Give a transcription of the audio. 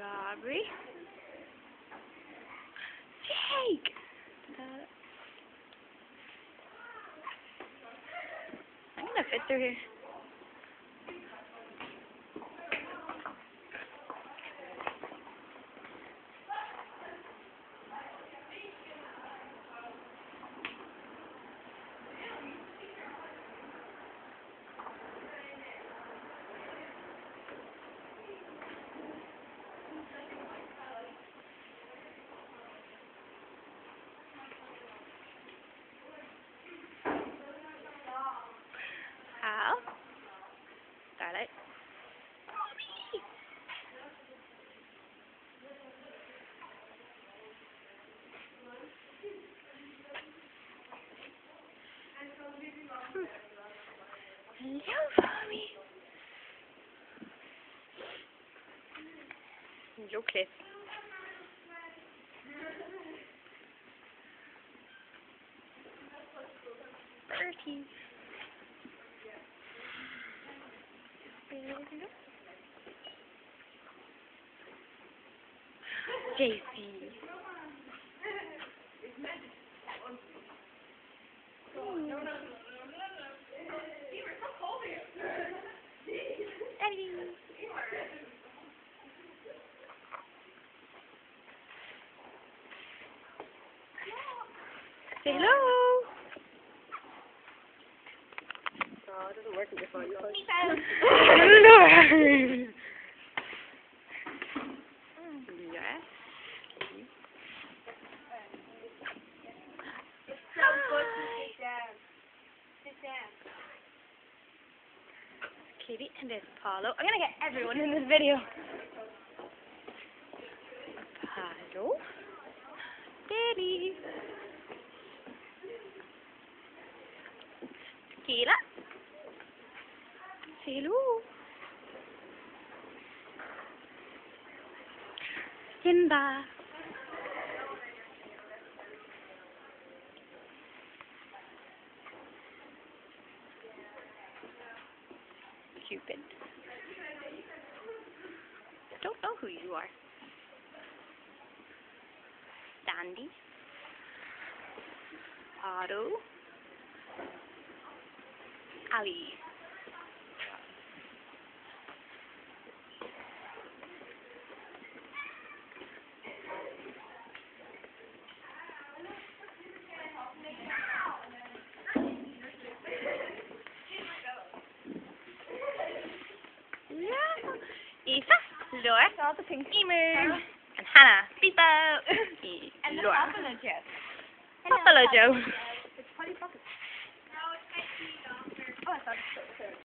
Strawberry. Jake! Uh, I'm gonna fit through here. Hello, Mommy. Bertie. JC. Say hello. Oh, it doesn't work in your phone. You Katie and there's Paulo. I'm gonna get everyone in this video. Daddy. Tequila. Say hello. Simba. Cupid. Don't know who you are. Sandy. Otto. Ali. Laura, All the pink. Emu, and Hannah, Beepo, And the Laura. Buffalo Joe. Buffalo Joe.